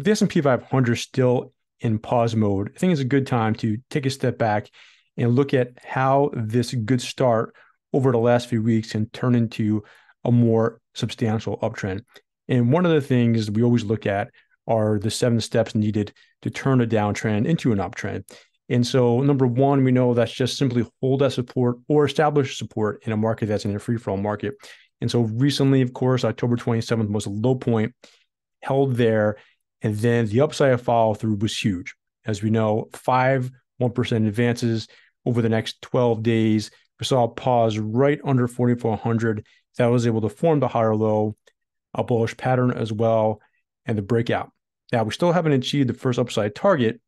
with the S&P 500 still in pause mode, I think it's a good time to take a step back and look at how this good start over the last few weeks can turn into a more substantial uptrend. And one of the things we always look at are the seven steps needed to turn a downtrend into an uptrend. And so, number one, we know that's just simply hold that support or establish support in a market that's in a free for all market. And so, recently, of course, October 27th was a low point, held there. And then the upside follow through was huge. As we know, five 1% advances over the next 12 days. We saw a pause right under 4,400 that was able to form the higher low, a bullish pattern as well, and the breakout. Now, we still haven't achieved the first upside target,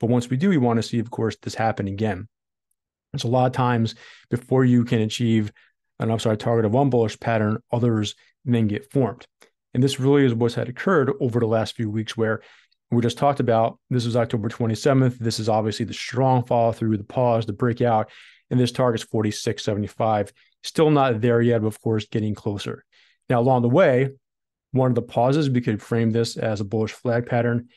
but once we do, we want to see, of course, this happen again. It's a lot of times before you can achieve an upside target of one bullish pattern, others then get formed. And this really is what's had occurred over the last few weeks, where we just talked about this is October 27th. This is obviously the strong follow through, the pause, the breakout, and this target's 46.75. Still not there yet, but of course, getting closer. Now, along the way, one of the pauses, we could frame this as a bullish flag pattern,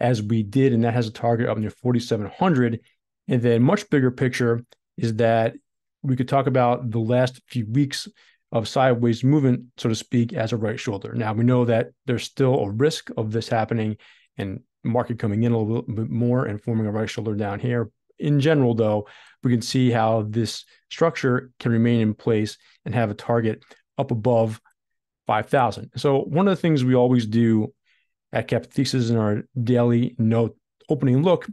as we did, and that has a target up near 4,700. And then, much bigger picture is that we could talk about the last few weeks of sideways movement, so to speak, as a right shoulder. Now, we know that there's still a risk of this happening and market coming in a little bit more and forming a right shoulder down here. In general, though, we can see how this structure can remain in place and have a target up above 5,000. So, one of the things we always do at CappThesis in our daily note opening look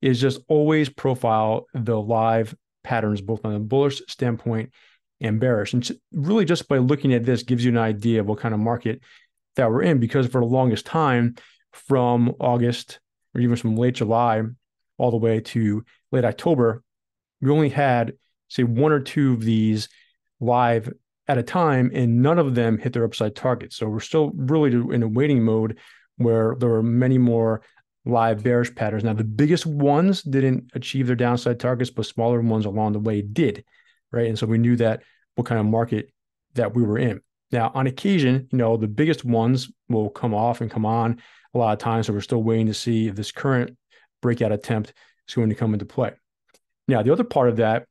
is just always profile the live patterns, both on a bullish standpoint and bearish. And really, just by looking at this, gives you an idea of what kind of market that we're in. Because for the longest time, from August or even from late July all the way to late October, we only had, say, one or two of these live at a time, and none of them hit their upside targets. So we're still really in a waiting mode where there are many more live bearish patterns. Now, the biggest ones didn't achieve their downside targets, but smaller ones along the way did, right? And so we knew that what kind of market that we were in. Now, on occasion, you know, the biggest ones will come off and come on a lot of times. So we're still waiting to see if this current breakout attempt is going to come into play. Now, the other part of that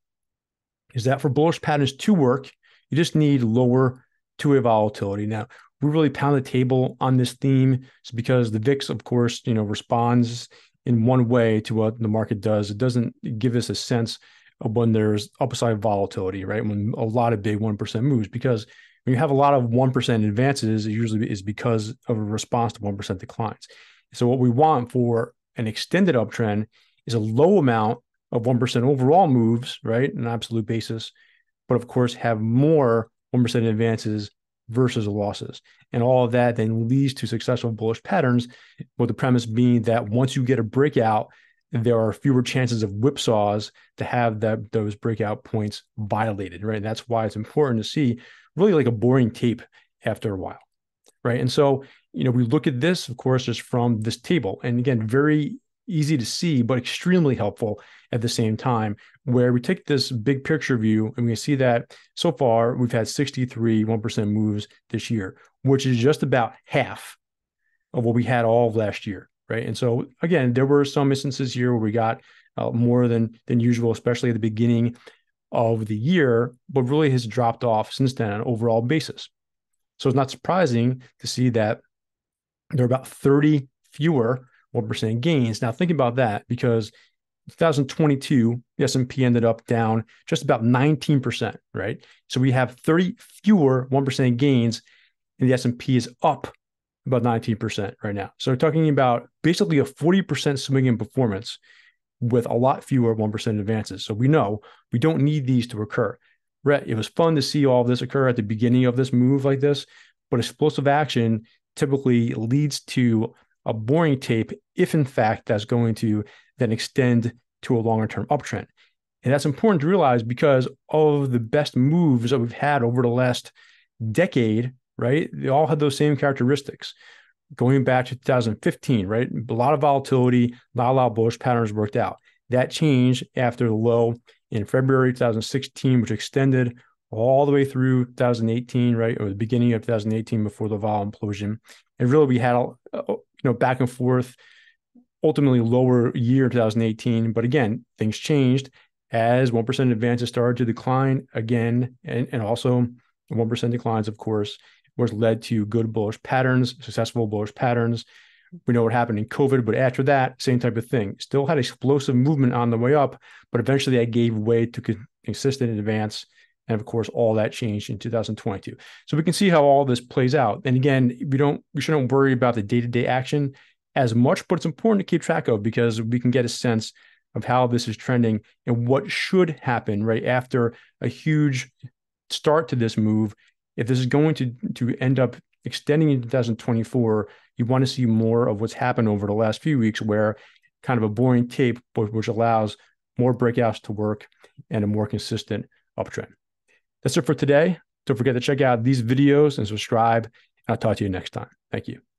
is that for bullish patterns to work, you just need lower two-way volatility. Now, we really pound the table on this theme it's because the VIX, of course, you know, responds in one way to what the market does. It doesn't give us a sense when there's upside volatility, right? When a lot of big 1% moves, because when you have a lot of 1% advances, it usually is because of a response to 1% declines. So what we want for an extended uptrend is a low amount of 1% overall moves, right? An absolute basis, but of course have more 1% advances versus losses. And all of that then leads to successful bullish patterns, with the premise being that once you get a breakout, there are fewer chances of whipsaws to have that those breakout points violated, right? And that's why it's important to see really like a boring tape after a while, right? And so, you know, we look at this, of course, just from this table, and again, very easy to see, but extremely helpful at the same time, where we take this big picture view and we see that so far we've had 63 1% moves this year, which is just about half of what we had all of last year, right? And so again, there were some instances here where we got uh, more than than usual, especially at the beginning of the year, but really has dropped off since then on an overall basis. So it's not surprising to see that there are about 30 fewer 1% gains. Now think about that because 2022, the S&P ended up down just about 19%, right? So we have 30 fewer 1% gains and the S&P is up about 19% right now. So we're talking about basically a 40% swing in performance with a lot fewer 1% advances. So we know we don't need these to occur. Right. It was fun to see all of this occur at the beginning of this move like this, but explosive action typically leads to a boring tape if in fact that's going to then extend to a longer term uptrend. And that's important to realize because of the best moves that we've had over the last decade, right? They all had those same characteristics going back to 2015, right? A lot of volatility, not a lot of bullish patterns worked out. That changed after the low in February 2016, which extended all the way through 2018, right, or the beginning of 2018 before the vol implosion. And really, we had, you know, back and forth, ultimately lower year 2018. But again, things changed as 1% advances started to decline again, and, and also 1% declines, of course, was led to good bullish patterns, successful bullish patterns. We know what happened in COVID, but after that, same type of thing. Still had explosive movement on the way up, but eventually that gave way to consistent advance. And of course, all that changed in 2022. So we can see how all this plays out. And again, we don't we shouldn't worry about the day-to-day action as much, but it's important to keep track of because we can get a sense of how this is trending and what should happen right after a huge start to this move. If this is going to to end up extending in 2024, you want to see more of what's happened over the last few weeks, where kind of a boring tape, which allows more breakouts to work and a more consistent uptrend. That's it for today. Don't forget to check out these videos and subscribe. I'll talk to you next time. Thank you.